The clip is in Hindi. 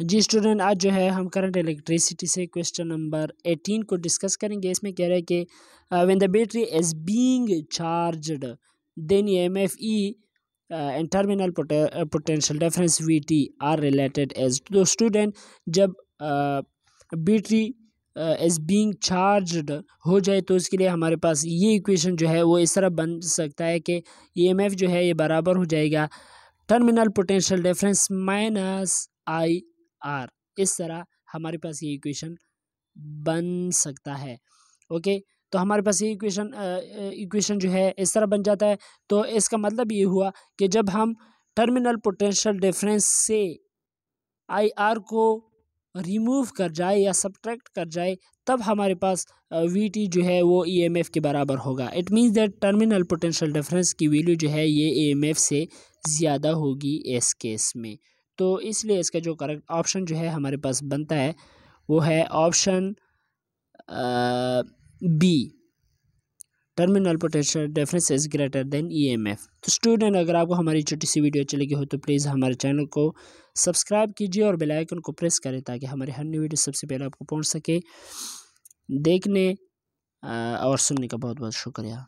जी स्टूडेंट आज जो है हम करंट इलेक्ट्रिसिटी से क्वेश्चन नंबर एटीन को डिस्कस करेंगे। इसमें कह रहे हैं कि when the battery is being charged then M F E and terminal potential difference V T are related as तो स्टूडेंट जब बैटरी इज़ बीइंग चार्जड हो जाए तो उसके लिए हमारे पास ये इक्वेशन जो है वो इस तरह बन सकता है कि ई एम एफ़ जो है ये बराबर हो जाएगा। Terminal potential difference minus I R, इस तरह हमारे पास ये इक्वेशन बन सकता है। ओके तो हमारे पास ये इक्वेशन इक्वेशन जो है, इस तरह बन जाता है। तो इसका मतलब ये हुआ कि जब हम टर्मिनल पोटेंशियल डिफरेंस से आई आर को रिमूव कर जाए या सब्ट्रैक्ट कर जाए, तब हमारे पास वी टी जो है वो ई एम एफ़ के बराबर होगा। It means that terminal potential difference की वैल्यू जो है ये ई एम एफ़ से ज़्यादा होगी इस केस में। तो इसलिए इसका जो करेक्ट ऑप्शन जो है हमारे पास बनता है, वो है option B terminal potential difference is greater than EMF तो स्टूडेंट अगर आपको हमारी छोटी सी वीडियो अच्छी लगी हो तो प्लीज़ हमारे चैनल को सब्सक्राइब कीजिए और बेल आइकन को प्रेस करें ताकि हमारी हर न्यू वीडियो सबसे पहले आपको पहुँच सके। देखने और सुनने का बहुत बहुत शुक्रिया।